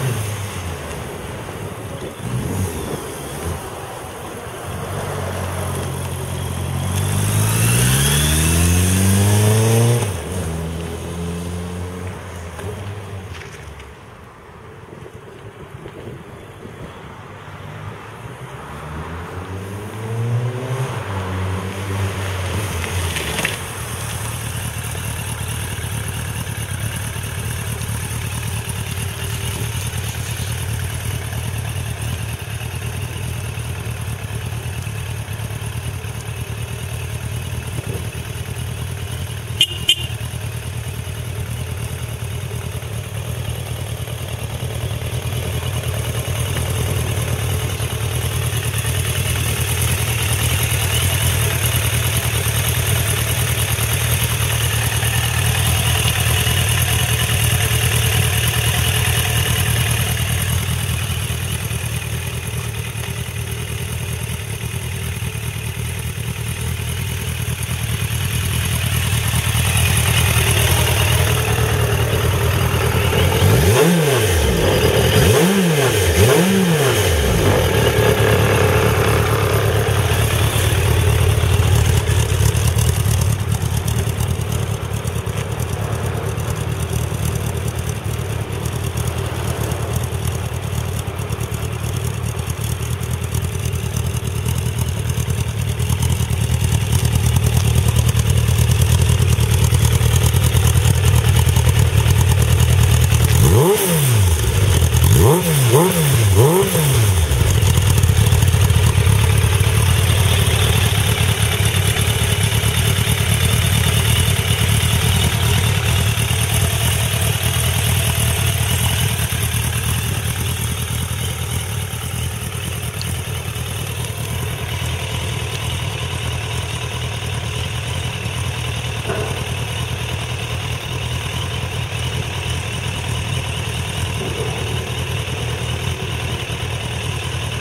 Morning.